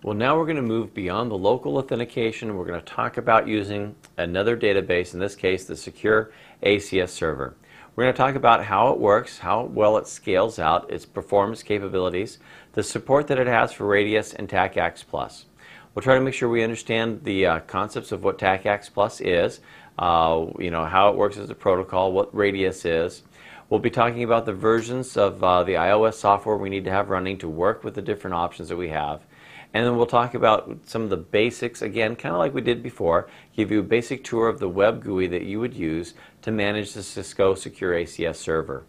Well, now we're going to move beyond the local authentication. We're going to talk about using another database, in this case, the Secure ACS server. We're going to talk about how it works, how well it scales out, its performance capabilities, the support that it has for Radius and TACACS Plus. We'll try to make sure we understand the uh, concepts of what TACACS Plus is, uh, you know, how it works as a protocol, what Radius is. We'll be talking about the versions of uh, the IOS software we need to have running to work with the different options that we have. And then we'll talk about some of the basics, again, kind of like we did before, give you a basic tour of the web GUI that you would use to manage the Cisco Secure ACS server.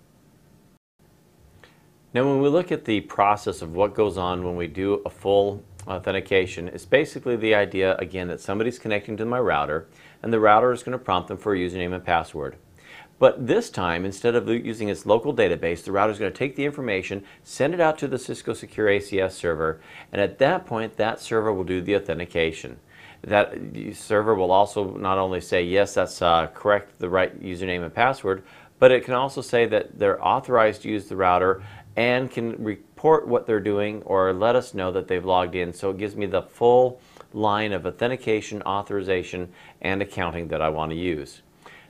Now when we look at the process of what goes on when we do a full authentication, it's basically the idea, again, that somebody's connecting to my router, and the router is going to prompt them for a username and password. But this time, instead of using its local database, the router is going to take the information, send it out to the Cisco Secure ACS server, and at that point, that server will do the authentication. That server will also not only say, yes, that's uh, correct, the right username and password, but it can also say that they're authorized to use the router and can report what they're doing or let us know that they've logged in. So it gives me the full line of authentication, authorization, and accounting that I want to use.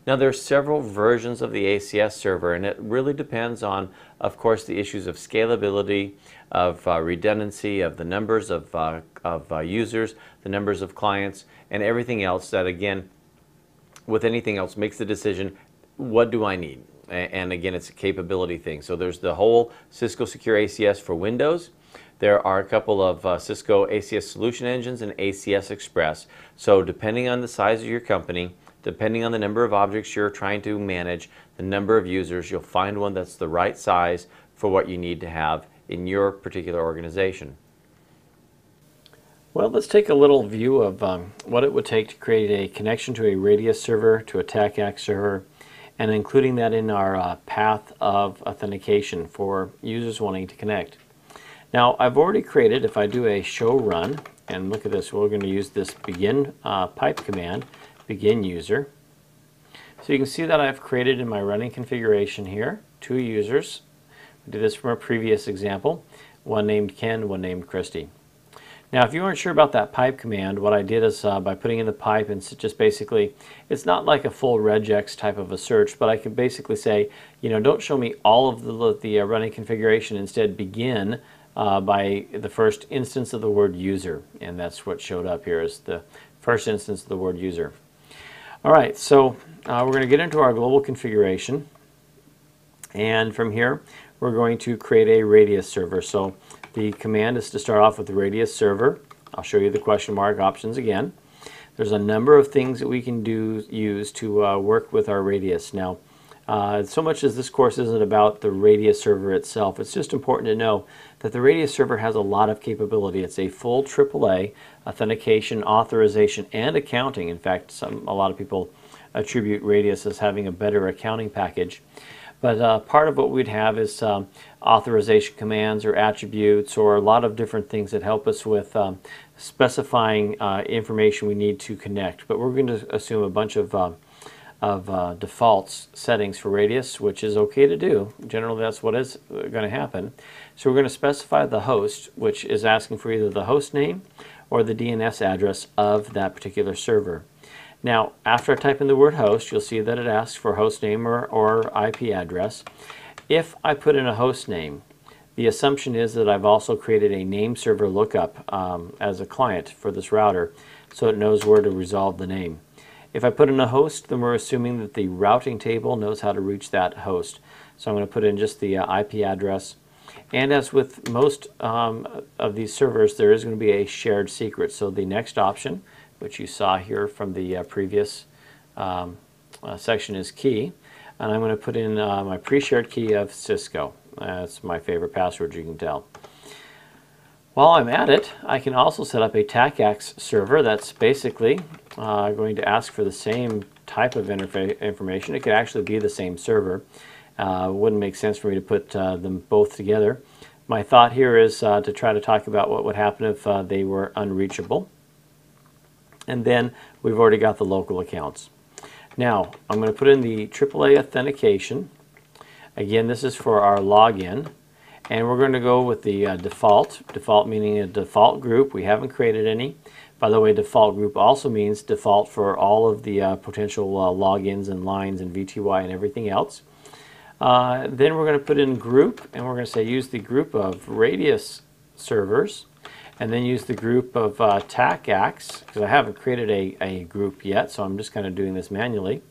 Now there are several versions of the ACS server and it really depends on, of course, the issues of scalability, of uh, redundancy, of the numbers of, uh, of uh, users, the numbers of clients, and everything else that, again, with anything else, makes the decision, what do I need? And again, it's a capability thing. So there's the whole Cisco Secure ACS for Windows. There are a couple of uh, Cisco ACS Solution Engines and ACS Express. So depending on the size of your company, Depending on the number of objects you're trying to manage, the number of users, you'll find one that's the right size for what you need to have in your particular organization. Well, let's take a little view of um, what it would take to create a connection to a Radius server, to a TACACS server, and including that in our uh, path of authentication for users wanting to connect. Now, I've already created, if I do a show run, and look at this, we're going to use this begin uh, pipe command begin user. So you can see that I've created in my running configuration here two users. We did this from a previous example, one named Ken, one named Christy. Now if you aren't sure about that pipe command, what I did is uh, by putting in the pipe and just basically, it's not like a full regex type of a search, but I can basically say, you know, don't show me all of the, the uh, running configuration, instead begin uh, by the first instance of the word user, and that's what showed up here is the first instance of the word user. All right, so uh, we're going to get into our global configuration. And from here, we're going to create a radius server. So the command is to start off with the radius server. I'll show you the question mark options again. There's a number of things that we can do use to uh, work with our radius. Now, uh, so much as this course isn't about the Radius server itself, it's just important to know that the Radius server has a lot of capability. It's a full AAA authentication, authorization, and accounting. In fact, some, a lot of people attribute Radius as having a better accounting package. But uh, part of what we'd have is um, authorization commands or attributes or a lot of different things that help us with um, specifying uh, information we need to connect. But we're going to assume a bunch of uh, of uh, defaults settings for radius, which is okay to do. Generally, that's what is uh, going to happen. So we're going to specify the host, which is asking for either the host name or the DNS address of that particular server. Now, after I type in the word host, you'll see that it asks for host name or, or IP address. If I put in a host name, the assumption is that I've also created a name server lookup um, as a client for this router so it knows where to resolve the name. If I put in a host, then we're assuming that the routing table knows how to reach that host. So I'm going to put in just the uh, IP address. And as with most um, of these servers, there is going to be a shared secret. So the next option, which you saw here from the uh, previous um, uh, section, is key. And I'm going to put in uh, my pre-shared key of Cisco. That's my favorite password, you can tell. While I'm at it, I can also set up a TACACS server that's basically uh, going to ask for the same type of information. It could actually be the same server. Uh, wouldn't make sense for me to put uh, them both together. My thought here is uh, to try to talk about what would happen if uh, they were unreachable. And then we've already got the local accounts. Now, I'm going to put in the AAA authentication. Again, this is for our login. And we're going to go with the uh, default, default meaning a default group. We haven't created any. By the way, default group also means default for all of the uh, potential uh, logins and lines and VTY and everything else. Uh, then we're going to put in group, and we're going to say use the group of radius servers, and then use the group of uh, because I haven't created a, a group yet, so I'm just kind of doing this manually.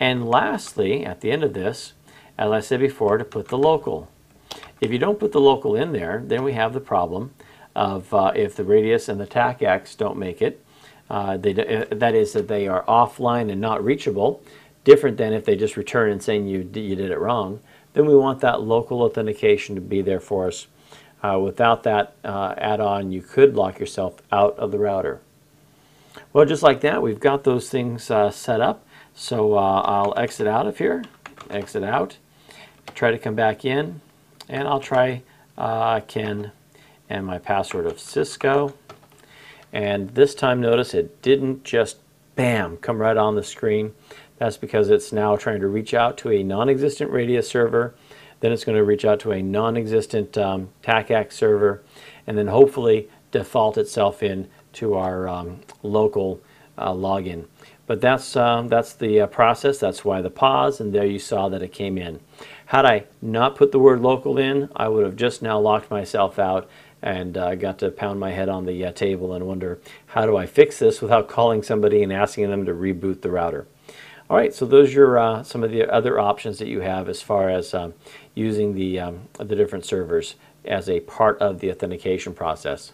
And lastly, at the end of this, as I said before, to put the local. If you don't put the local in there, then we have the problem of uh, if the radius and the TACACS don't make it, uh, they, uh, that is that they are offline and not reachable, different than if they just return and saying you, you did it wrong, then we want that local authentication to be there for us. Uh, without that uh, add-on, you could lock yourself out of the router. Well, just like that, we've got those things uh, set up. So I'll exit out of here, exit out, try to come back in, and I'll try uh, Ken and my password of Cisco. And this time, notice it didn't just bam come right on the screen. That's because it's now trying to reach out to a non-existent Radius server. Then it's going to reach out to a non-existent um, TACAC server, and then hopefully default itself in to our um, local uh, login. But that's um, that's the uh, process. That's why the pause, and there you saw that it came in. Had I not put the word local in, I would have just now locked myself out and uh, got to pound my head on the uh, table and wonder how do I fix this without calling somebody and asking them to reboot the router. All right, so those are uh, some of the other options that you have as far as um, using the, um, the different servers as a part of the authentication process.